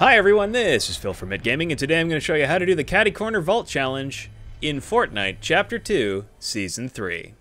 Hi everyone, this is Phil from Mitt Gaming, and today I'm going to show you how to do the Catty Corner Vault Challenge in Fortnite Chapter 2, Season 3.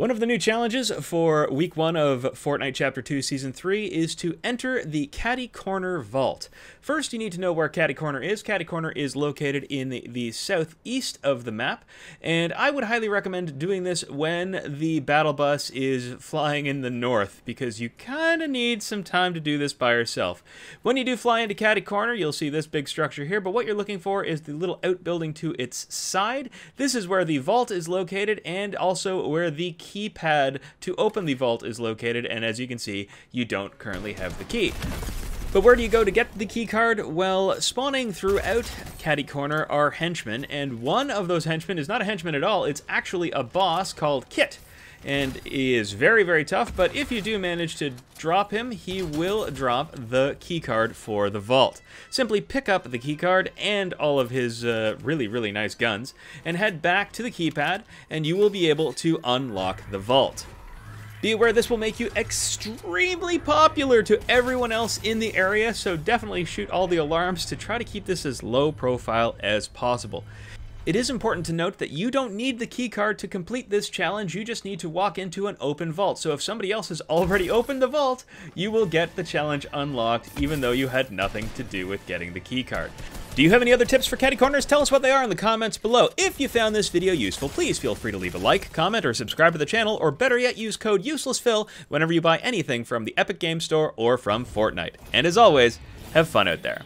One of the new challenges for week one of Fortnite Chapter 2 Season 3 is to enter the Catty Corner Vault. First, you need to know where Catty Corner is. Catty Corner is located in the, the southeast of the map, and I would highly recommend doing this when the battle bus is flying in the north, because you kind of need some time to do this by yourself. When you do fly into Catty Corner, you'll see this big structure here, but what you're looking for is the little outbuilding to its side. This is where the vault is located, and also where the keypad to open the vault is located, and as you can see, you don't currently have the key. But where do you go to get the key card? Well, spawning throughout Catty Corner are henchmen, and one of those henchmen is not a henchman at all, it's actually a boss called Kit. And he is very, very tough, but if you do manage to drop him, he will drop the keycard for the vault. Simply pick up the keycard and all of his uh, really, really nice guns, and head back to the keypad, and you will be able to unlock the vault. Be aware this will make you extremely popular to everyone else in the area, so definitely shoot all the alarms to try to keep this as low profile as possible. It is important to note that you don't need the keycard to complete this challenge, you just need to walk into an open vault. So if somebody else has already opened the vault, you will get the challenge unlocked even though you had nothing to do with getting the keycard. Do you have any other tips for Catty Corners? Tell us what they are in the comments below. If you found this video useful, please feel free to leave a like, comment, or subscribe to the channel, or better yet, use code UselessPhil whenever you buy anything from the Epic Game Store or from Fortnite. And as always, have fun out there.